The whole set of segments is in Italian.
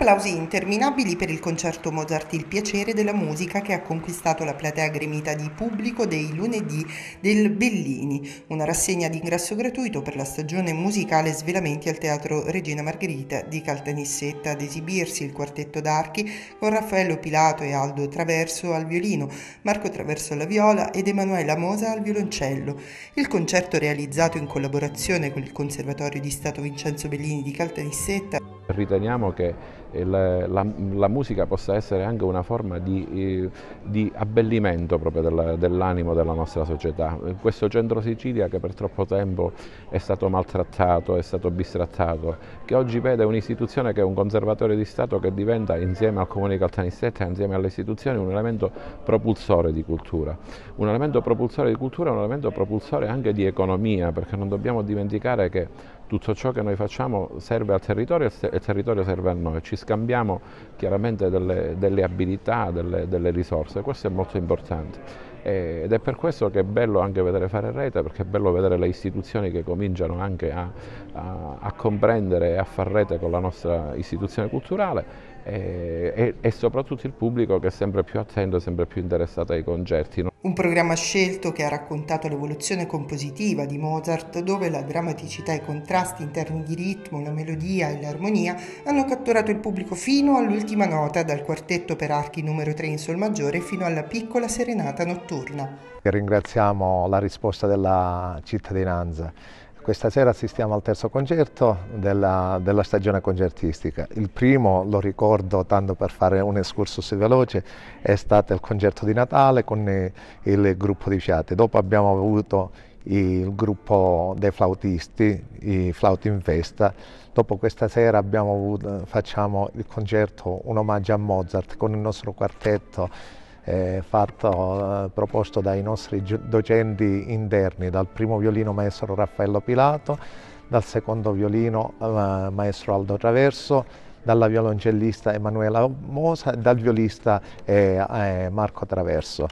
Applausi interminabili per il concerto Mozart Il piacere della musica che ha conquistato la platea gremita di pubblico dei lunedì del Bellini, una rassegna di ingresso gratuito per la stagione musicale Svelamenti al Teatro Regina Margherita di Caltanissetta ad esibirsi il quartetto d'archi con Raffaello Pilato e Aldo Traverso al violino, Marco Traverso alla viola ed Emanuela Mosa al violoncello. Il concerto realizzato in collaborazione con il Conservatorio di Stato Vincenzo Bellini di Caltanissetta Riteniamo che la, la, la, musica possa essere anche una forma di, eh, di abbellimento proprio della, dell'animo della nostra società. Questo centro Sicilia che per troppo tempo è stato maltrattato, è stato bistrattato, che oggi vede un'istituzione che è un conservatorio di Stato che diventa insieme al Comune di Caltanissetta, insieme alle istituzioni, un elemento propulsore di cultura. Un elemento propulsore di cultura è un elemento propulsore anche di economia, perché non dobbiamo dimenticare che tutto ciò che noi facciamo serve al territorio e il territorio serve a noi. Ci scambiamo chiaramente delle, delle abilità, delle, delle, risorse, questo è molto importante. Ed è per questo che è bello anche vedere fare rete, perché è bello vedere le istituzioni che cominciano anche a, a, a comprendere e a far rete con la nostra istituzione culturale e, e, e, soprattutto il pubblico che è sempre più attento e sempre più interessato ai concerti. Un programma scelto che ha raccontato l'evoluzione compositiva di Mozart, dove la drammaticità e i contrasti in termini di ritmo, la melodia e l'armonia hanno catturato il pubblico fino all'ultima nota, dal quartetto per archi numero 3 in Sol maggiore fino alla piccola serenata notturna. Ringraziamo la risposta della cittadinanza questa sera assistiamo al terzo concerto della, della, stagione concertistica. Il primo, lo ricordo tanto per fare un excursus veloce, è stato il concerto di Natale con il gruppo di fiate. Dopo abbiamo avuto il gruppo dei flautisti, i flauti in festa. Dopo questa sera avuto, facciamo il concerto, un omaggio a Mozart con il nostro quartetto eh, fatto, eh, proposto dai nostri docenti interni, dal primo violino maestro Raffaello Pilato, dal secondo violino eh, maestro Aldo Traverso, dalla violoncellista Emanuela Mosa e dal violista eh, eh, Marco Traverso.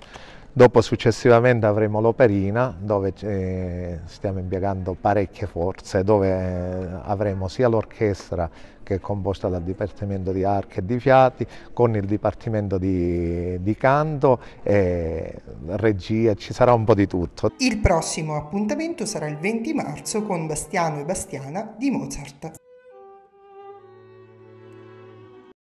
Dopo successivamente avremo l'operina dove eh, stiamo impiegando parecchie forze, dove eh, avremo sia l'orchestra che è composta dal Dipartimento di Arche e di Fiati, con il Dipartimento di, di Canto, e regia, ci sarà un po' di tutto. Il prossimo appuntamento sarà il 20 marzo con Bastiano e Bastiana di Mozart.